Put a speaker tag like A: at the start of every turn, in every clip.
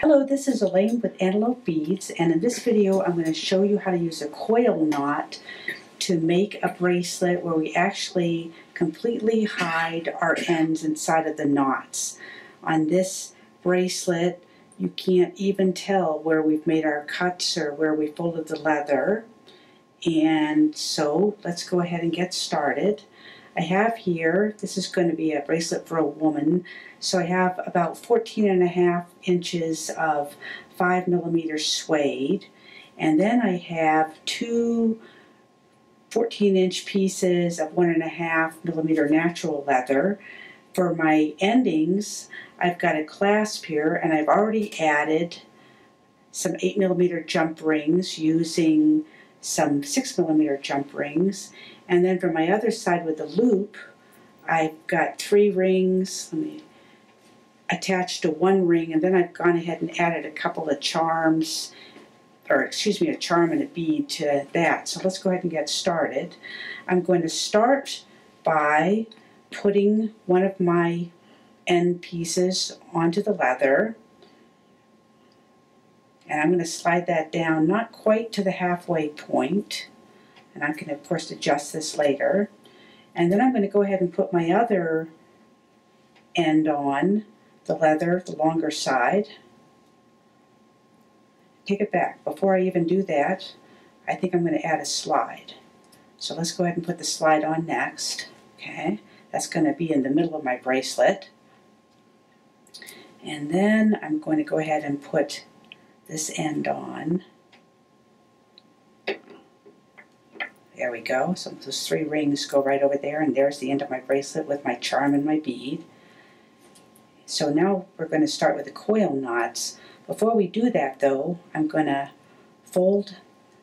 A: Hello, this is Elaine with Antelope Beads and in this video I'm going to show you how to use a coil knot to make a bracelet where we actually completely hide our ends inside of the knots. On this bracelet you can't even tell where we've made our cuts or where we folded the leather and so let's go ahead and get started. I have here, this is going to be a bracelet for a woman, so I have about 14 and a half inches of 5 millimeter suede, and then I have two 14 inch pieces of 1.5 millimeter natural leather. For my endings, I've got a clasp here, and I've already added some 8 millimeter jump rings using some 6 millimeter jump rings and then for my other side with the loop, I've got three rings let me, attached to one ring, and then I've gone ahead and added a couple of charms, or excuse me, a charm and a bead to that. So let's go ahead and get started. I'm going to start by putting one of my end pieces onto the leather. And I'm going to slide that down, not quite to the halfway point. and I can of course adjust this later. And then I'm going to go ahead and put my other end on, the leather, the longer side. Take it back. Before I even do that, I think I'm going to add a slide. So let's go ahead and put the slide on next. Okay, that's going to be in the middle of my bracelet. And then I'm going to go ahead and put this end on. There we go. So those three rings go right over there, and there's the end of my bracelet with my charm and my bead. So now we're going to start with the coil knots. Before we do that, though, I'm going to fold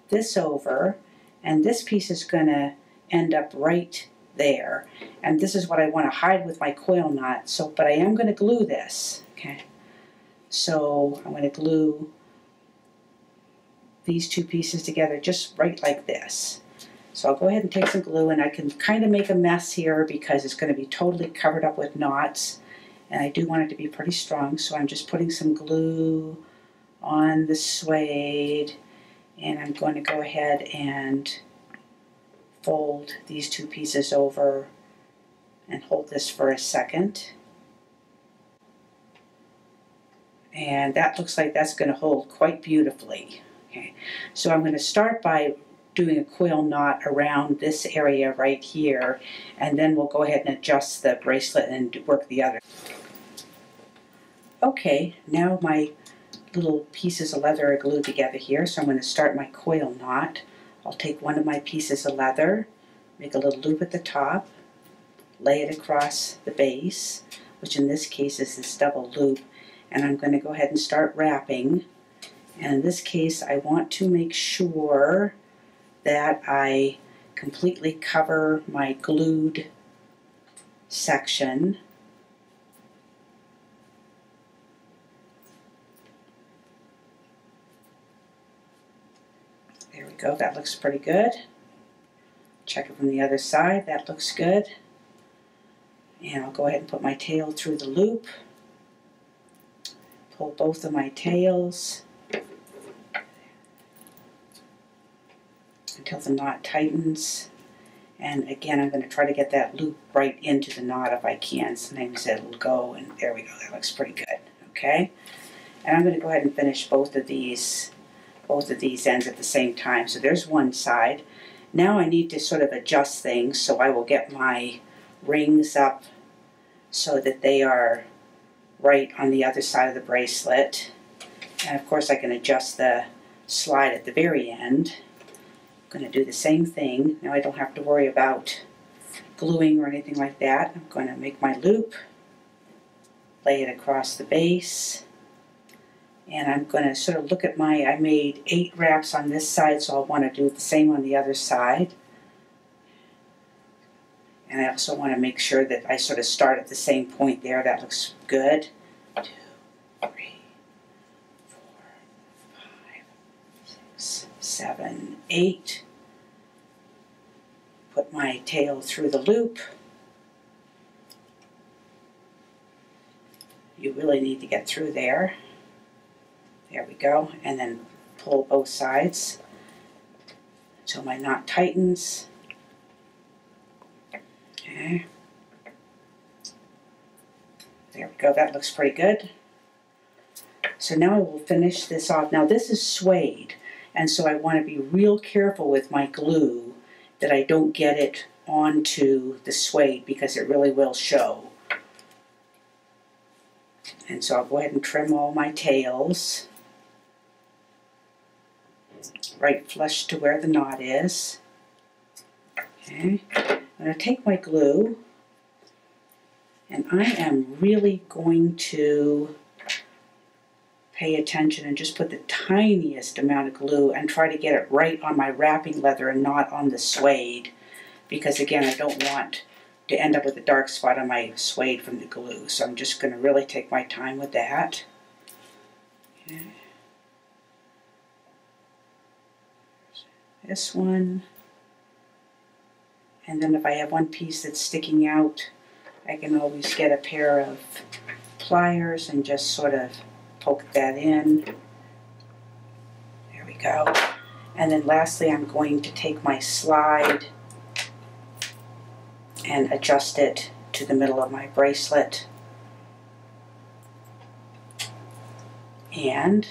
A: this over, and this piece is going to end up right there. And this is what I want to hide with my coil knot. So, but I am going to glue this. Okay. So I'm going to glue these two pieces together just right like this. So I'll go ahead and take some glue and I can kind of make a mess here because it's going to be totally covered up with knots. And I do want it to be pretty strong so I'm just putting some glue on the suede and I'm going to go ahead and fold these two pieces over and hold this for a second. And that looks like that's going to hold quite beautifully okay so I'm going to start by doing a coil knot around this area right here and then we'll go ahead and adjust the bracelet and work the other. Okay, now my little pieces of leather are glued together here so I'm going to start my coil knot. I'll take one of my pieces of leather, make a little loop at the top, lay it across the base, which in this case is this double loop, and I'm going to go ahead and start wrapping. And in this case I want to make sure that I completely cover my glued section. There we go, that looks pretty good. Check it from the other side, that looks good. And I'll go ahead and put my tail through the loop. Pull both of my tails. Until the knot tightens. And again, I'm going to try to get that loop right into the knot if I can. Sometimes it'll go, and there we go. That looks pretty good. Okay? And I'm going to go ahead and finish both of these, both of these ends at the same time. So there's one side. Now I need to sort of adjust things, so I will get my rings up so that they are right on the other side of the bracelet. And of course I can adjust the slide at the very end going to do the same thing. Now I don't have to worry about gluing or anything like that. I'm going to make my loop, lay it across the base, and I'm going to sort of look at my, I made eight wraps on this side, so I'll want to do the same on the other side. And I also want to make sure that I sort of start at the same point there. That looks good. Two, three, seven, eight. Put my tail through the loop. you really need to get through there. There we go, and then pull both sides until my knot tightens. Okay. There we go, that looks pretty good. So now I will finish this off. Now this is suede, and so I want to be real careful with my glue that I don't get it onto the suede because it really will show. And so I'll go ahead and trim all my tails right flush to where the knot is. Okay, I'm going to take my glue and I am really going to pay attention and just put the tiniest amount of glue and try to get it right on my wrapping leather and not on the suede because again I don't want to end up with a dark spot on my suede from the glue so I'm just going to really take my time with that. This one. And then if I have one piece that's sticking out, I can always get a pair of pliers and just sort of poke that in. There we go. And then lastly, I'm going to take my slide and adjust it to the middle of my bracelet. And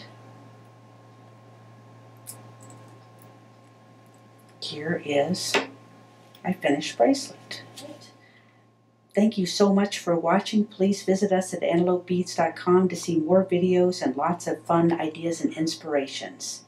A: here is my finished bracelet. Thank you so much for watching. Please visit us at antelopebeads.com to see more videos and lots of fun ideas and inspirations.